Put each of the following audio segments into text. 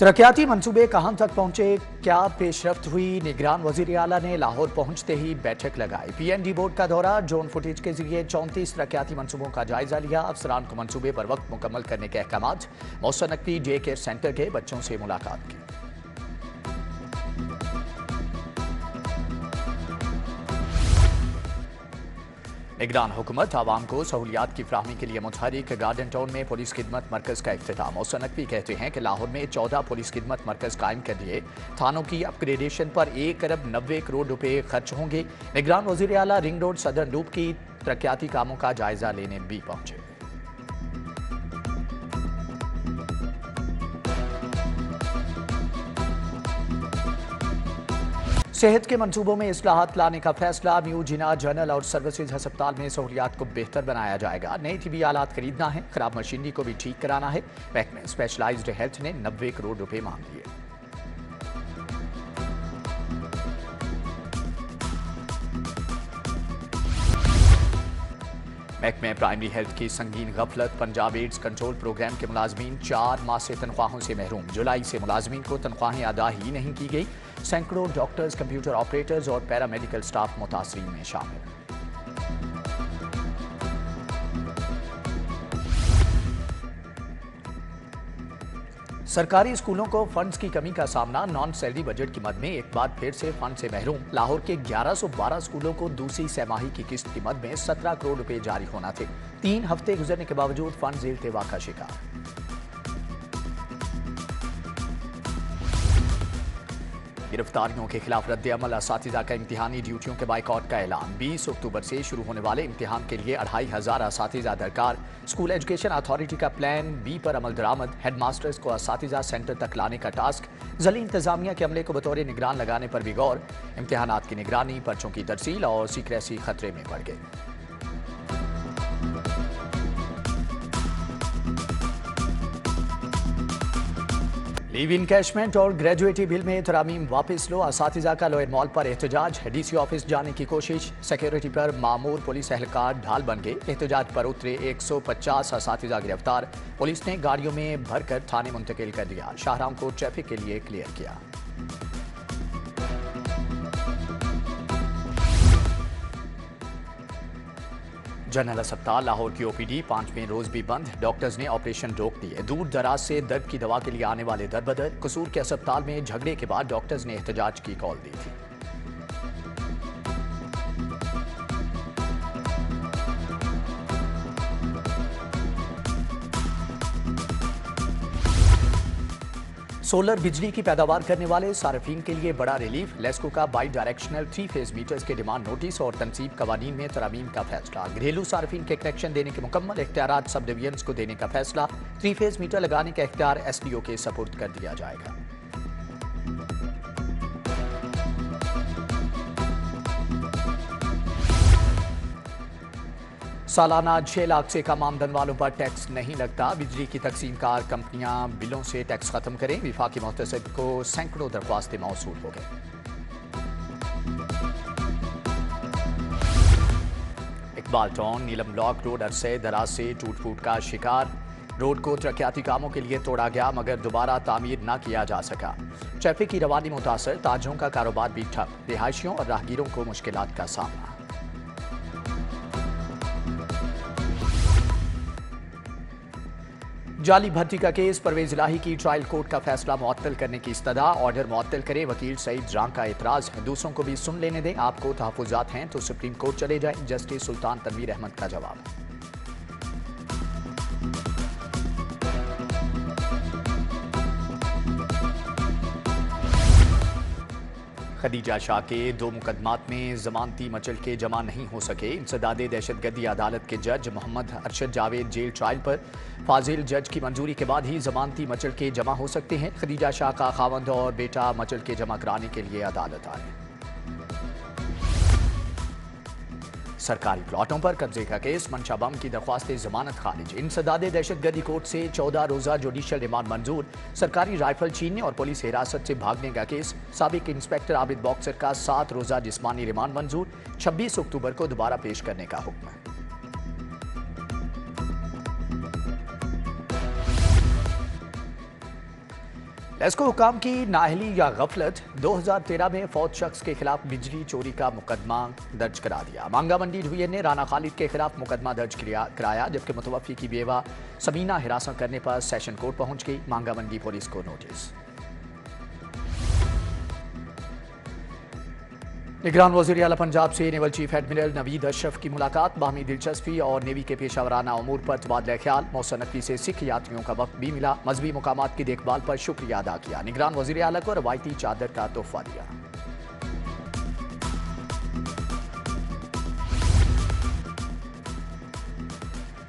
तरक्याती मंसूबे कहाँ तक पहुँचे? क्या पेशरफ्त हुई? निगरान वज़ीर अला ने लाहौर पहुँचते ही बैठक लगाई। पीएनडी बोर्ड का दौरा, ड्रोन फुटेज के ज़रिए चौंतीस तरक्याती मंसूबों का जायजा लिया। अफसरान को मंसूबे पर वक्त मुकम्मल करने के अहकाम मौसम नकवी डे केयर सेंटर के बच्चों से मुलाकात की। निगरान हुकूमत आवाम को सहूलियात की फ्राहमी के लिए मुतहरिक गार्डन टाउन में पुलिस खिदमत मरकज का अख्ताम मोहसन नकवी कहते हैं कि लाहौर में चौदह पुलिस खिदमत मरकज कायम कर दिए थानों की अपग्रेडेशन पर एक अरब नब्बे करोड़ रुपये खर्च होंगे। निगरान वज़ीर अला रिंग रोड सदर लूप की तरक्याती कामों का जायजा लेने भी पहुँचे। सेहत के मंसूबों में असलाहत लाने का फैसला। न्यू जिना जनरल और सर्विसेज़ अस्पताल में सहूलियात को बेहतर बनाया जाएगा। नई टीबी आलात खरीदना है। खराब मशीनरी को भी ठीक कराना है। महकमे स्पेशलाइज्ड हेल्थ ने नब्बे करोड़ रुपए मांग लिए। महकमे प्राइमरी हेल्थ की संगीन गफलत, पंजाब एड्स कंट्रोल प्रोग्राम के मुलाजमीन चार माह से तनख्वाहों से महरूम। जुलाई से मुलाजमीन को तनख्वाहें अदा ही नहीं की गई। सैकड़ों डॉक्टर्स कंप्यूटर ऑपरेटर्स और पैरामेडिकल स्टाफ मुतासरी में शामिल। सरकारी स्कूलों को फंड्स की कमी का सामना नॉन सैलरी बजट की मद में एक बार फिर से फंड से महरूम। लाहौर के 1112 स्कूलों को दूसरी सहमाही की किस्त की मद में 17 करोड़ रुपए जारी होना थे। तीन हफ़्ते गुजरने के बावजूद फंड जेल तेवा का शिकार। गिरफ्तारियों के खिलाफ रद्द अमल इस का इम्तिहानी ड्यूटियों के बाइकआउट का ऐलान। 20 अक्टूबर से शुरू होने वाले इम्तिहान के लिए अढ़ाई हज़ार इस दरकार। स्कूल एजुकेशन अथॉरिटी का प्लान, बी पर अमल दरामद। हेड मास्टर्स को इस सेंटर तक लाने का टास्क। जली इंतजामिया के अमले को बतौर निगरान लगाने पर भी गौर इम्तिहान की निगरानी, पर्चों की तरसील और सीक्रेसी खतरे में बढ़ गई। लीव इनकैशमेंट और ग्रेजुएटी बिल में तरामीम वापस लो। इस का लोयर मॉल पर एहतजाज। डीसी ऑफ़िस जाने की कोशिश। सिक्योरिटी पर मामूर पुलिस एहलकार ढाल बन गए। एहतजाज पर उतरे 150 इस गिरफ़्तार। पुलिस ने गाड़ियों में भरकर थाने मुंतकिल कर दिया। शाहराम को ट्रैफ़िक के लिए क्लियर किया। जनरल अस्पताल लाहौर की ओपीडी, पाँचवें रोज भी बंद। डॉक्टर्स ने ऑपरेशन रोक दिए। दूर दराज से दर्द की दवा के लिए आने वाले दर बदर, कसूर के अस्पताल में झगड़े के बाद डॉक्टर्स ने एहतजाज की कॉल दी थी। सोलर बिजली की पैदावार करने वाले सार्फिन के लिए बड़ा रिलीफ। लेस्को का bidirectional three phase meters के डिमांड नोटिस और तनसीब कवानीन में तरामीम का फैसला। घरेलू सार्फिन के कनेक्शन देने के मुकम्मल इख्तियार सब डिवीज़न को देने का फैसला। थ्री फ़ेज़ मीटर लगाने का इख्तियार एस पी ओ के सपुर्द कर दिया जाएगा। सालाना छह लाख से कम आमदन वालों पर टैक्स नहीं लगता। बिजली की तकसीम कार कंपनियाँ बिलों से टैक्स खत्म करें। विफाकी मुहतसब को सैकड़ों दरख्वास्तें मौसू हो गए Iqbal town, Neelam block road अरसे दराज से टूट फूट का शिकार। रोड को तरक्याती कामों के लिए तोड़ा गया, मगर दोबारा तामीर न किया जा सका। ट्रैफ़िक की रवानी मुतासर, ताजों का कारोबार भी ठप। रिहायशियों और राहगीरों को मुश्किल का सामना। जाली भर्ती का केस, परवेज इलाही की ट्रायल कोर्ट का फैसला मुअत्तल करने की इस्तदा। ऑर्डर मुअत्तल करे, वकील सईद जांग का एतराज़ दूसरों को भी सुन लेने दें। आपको तहफात हैं तो सुप्रीम कोर्ट चले जाएँ। जस्टिस सुल्तान तनवीर अहमद का जवाब। खदीजा शाह के दो मुकदमात में जमानती मचल के जमा नहीं हो सके। इंसदाद दहशत गर्दी अदालत के जज मोहम्मद अरशद जावेद जेल ट्रायल पर। फाजिल जज की मंजूरी के बाद ही जमानती मचल के जमा हो सकते हैं। खदीजा शाह का खावंद और बेटा मचल के जमा कराने के लिए अदालत आए। सरकारी प्लाटों पर कब्जे का केस, मंशा बम की दरख्वास्त जमानत खारिज। दहशत गर्दी कोर्ट से चौदह रोजा जुडिशियल रिमांड मंजूर। सरकारी राइफल छीनने और पुलिस हिरासत से भागने का केस। सबक इंस्पेक्टर आबिद बॉक्सर का सात रोजा जिसमानी रिमांड मंजूर। छब्बीस अक्टूबर को दोबारा पेश करने का हुक्म। लेस्को हुकाम की नाहली या गफलत 2013 में फौज शख्स के खिलाफ बिजली चोरी का मुकदमा दर्ज करा दिया। मांगा मंडी ढुए ने राना खालिद के खिलाफ मुकदमा दर्ज कराया, जबकि मुतवफ़ी की बेवा, समीना हिरासत करने पर सेशन कोर्ट पहुँच गई। मांगा मंडी पुलिस को नोटिस। निगरान वज़ीर अला पंजाब से naval chief admiral Naveed Ashraf की मुलाकात, बाहमी दिलचस्पी और नेवी के पेशा पेशावराना अमूर पर तबादला ख्याल। मौसम नकवी से सिख यात्रियों का वक्त भी मिला। मजहबी मकाम की देखभाल पर शुक्रिया अदा किया। निगरान वज़ीर अला को रवायती चादर का तोहफा दिया।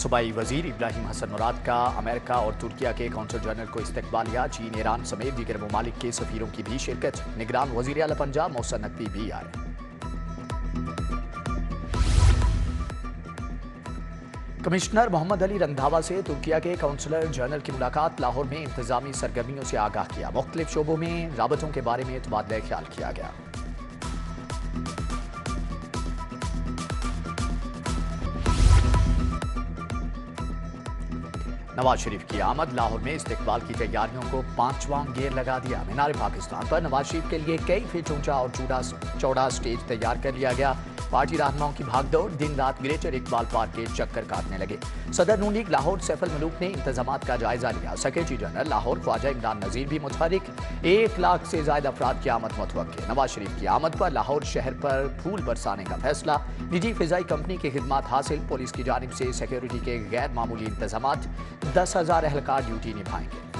सूबाई वज़ीर इब्राहिम हसन मुराद का अमेरिका और तुर्किया के कौंसल जनरल को इस्तकबालिया चीन, ईरान समेत दीगर ममालिक के सफीरों की भी शिरकत। निगरान वज़ीर अला पंजाब, मौसम नकवी भी आए कमिश्नर मोहम्मद अली रंधावा से तुर्किया के काउंसलर जनरल की मुलाकात, लाहौर में इंतजामी सरगर्मियों से आगाह किया। मुख्तलिफ़ शोबों में राबतों के बारे में तबादला ख्याल किया गया। नवाज़ शरीफ की आमद, लाहौर में इस्तेबाल की तैयारियों को पांचवा गेयर लगा दिया। मीनार पाकिस्तान पर नवाज़ शरीफ के लिए कई फीट ऊँचा और चौड़ा स्टेज तैयार कर लिया गया। पार्टी रहनुमाओं की भागदौड़, दिन रात ग्रेटर इकबाल पार्क के चक्कर काटने लगे। सदर नून लीग लाहौर सैफल मलूक ने इंतज़ाम का जायजा लिया। सेक्रेटरी जनरल लाहौर ख्वाजा इमरान नजीर भी मुतहरिक। एक लाख से ज़्यादा अफराद की आमद मुतव नवाज़ शरीफ की आमद पर लाहौर शहर पर फूल बरसाने का फैसला। निजी फिजाई कंपनी की खिदमत हासिल। पुलिस की जानब से सिक्योरिटी के गैर मामूली इंतज़ाम दस हज़ार एहलकार ड्यूटी निभाएँगे।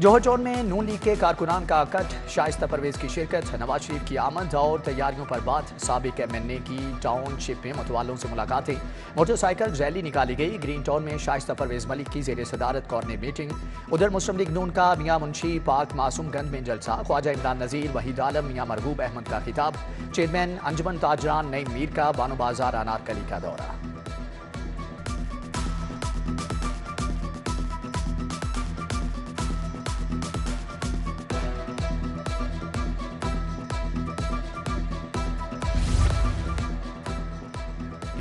जोहर में नून लीग के कारकुनान का कट, शाइस्ता परवेज की शिरकत, नवाज़ शरीफ की आमद और तैयारियों पर बात। सबक एम एन ए की टाउनशिप में मतवालों से मुलाकातें। मोटरसाइकिल रैली निकाली गई। ग्रीन टाउन में शाइस्ता परवेज मलिक की जेर सदारत कॉर्नर मीटिंग। उधर मुस्लिम लीग नून का मियाँ मुंशी पाक मासूमगंज में जलसा। ख्वाजा इमरान नजीर, वहीद आलम, मियाँ मरहूब अहमद का खिताब। चेयरमैन अंजमन ताजरान नई मीर का बानो बाज़ार, अनारकली का दौरा।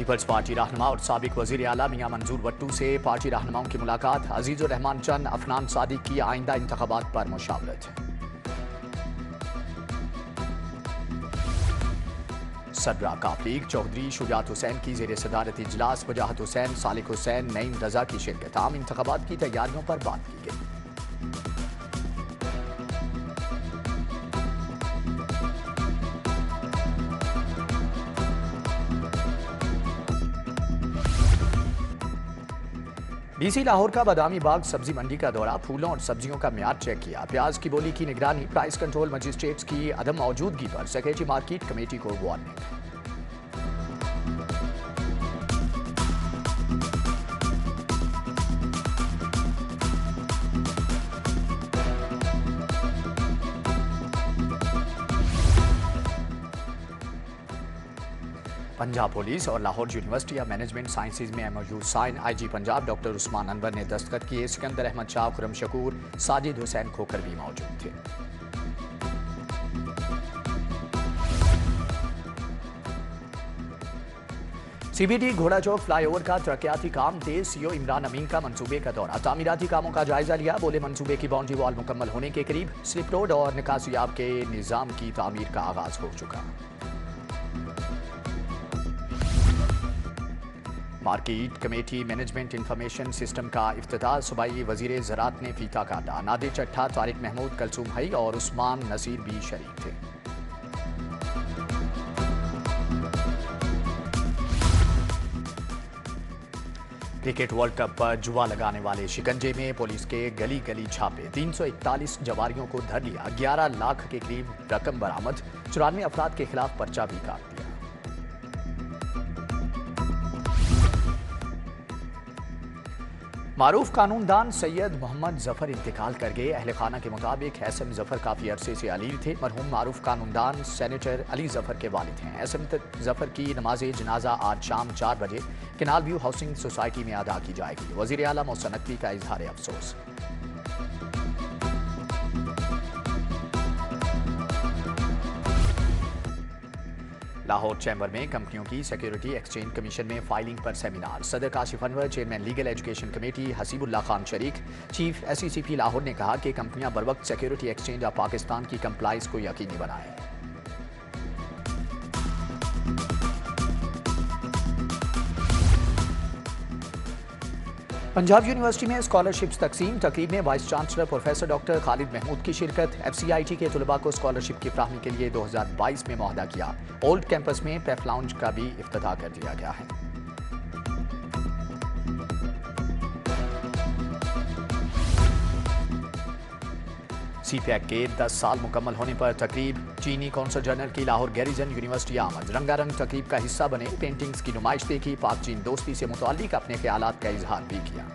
पीपल्स पार्टी रहनमा और सबक वज़ीर अला मियाँ मंजूर वट्टू से पार्टी रहनुमाओं की मुलाकात अजीज़ुर रहमान चंद अफनान सादिक की आइंदा इंतबात पर मुशावरत सदरा काफ चौधरी शुजात हुसैन की जेर सदारत इजलास वजाहत हुसैन सालिक हुसैन नईम रजा की शिरकत आम इंतबात की तैयारियों पर बात की गई डीसी लाहौर का बादामी बाग सब्ज़ी मंडी का दौरा, फूलों और सब्जियों का म्यार चेक किया। प्याज की बोली की निगरानी प्राइस कंट्रोल मजिस्ट्रेट्स की अदम मौजूदगी पर सेक्रेटरी मार्केट कमेटी को वार्निंग पंजाब पुलिस और Lahore University of Management Sciences में MOU sign IG Punjab doctor Usman Anwar ने दस्तखत किए। सिकंदर अहमद शाह, खुरम शकूर, साजिद हुसैन खोकर भी मौजूद थे। सीबीडी घोड़ा चौक फ्लाईओवर का तरक्याती काम तेज सीओ इमरान अमीन का मंसूबे का दौरा। तामीराती कामों का जायजा लिया। बोले मंसूबे की बाउंड्री वॉल मुकम्मल होने के करीब। स्लिप रोड और निकासियाब के निज़ाम की तामीर का आगाज़ हो चुका। Market committee management information system का अफ्ताह सूबाई वज़ीर ज़रात ने फीका काटा। नादिर चट्ठा, तारिक महमूद, कलसूम हई और उस्मान नसीर भी शरीक थे। क्रिकेट वर्ल्ड कप पर जुआ लगाने वाले शिकंजे में पुलिस के गली गली छापे 341 जवारियों को धर लिया। 11 लाख के करीब रकम बरामद। चौरानवे अफराद के खिलाफ पर्चा भी काट दिया। मारूफ कानूनदान सैयद मोहम्मद ज़फ़र इंतकाल कर गए। अहल खाना के मुताबिक एसएम ज़फ़र काफ़ी अरसे से अलील थे। मरहूम मारूफ कानूनदान सेनेटर अली ज़फ़र के वालिद हैं। एसएम ज़फ़र की नमाज़ जनाजा आज शाम चार बजे केनाल व्यू हाउसिंग सोसाइटी में अदा की जाएगी। वज़ीर अला मोसनकवी का इजहार अफसोस लाहौर चैम्बर में कंपनियों की सिक्योरिटी एक्सचेंज कमीशन में फाइलिंग पर सेमिनार। सदर Kashif Anwar, chairman legal education committee Haseebullah Khan शरीक, चीफ एसईसीपी लाहौर ने कहा कि कंपनियाँ बर वक्त सिक्योरिटी एक्सचेंज ऑफ़ पाकिस्तान की कंप्लाइंस को यकीनी बनाएँ। पंजाब यूनिवर्सिटी में स्कॉलरशिप्स तकसीम तकरीब में vice chancellor professor doctor Khalid Mahmood की शिरकत एफसीआईटी के तलबा को स्कॉलरशिप की फ्राहमी के लिए 2022 में माहदा किया। ओल्ड कैंपस में पेफ लाउंज का भी इफ्तः कर दिया गया है। सी पैक के 10 साल मुकम्मल होने पर तकरीब चीनी कौंसल जनरल की लाहौर गैरिजन यूनिवर्सिटी आमद। रंगारंग तकरीब का हिस्सा बने पेंटिंग्स की नुमाइश देखी। पाक चीन दोस्ती से मुतल अपने ख्याल का इजहार भी किया।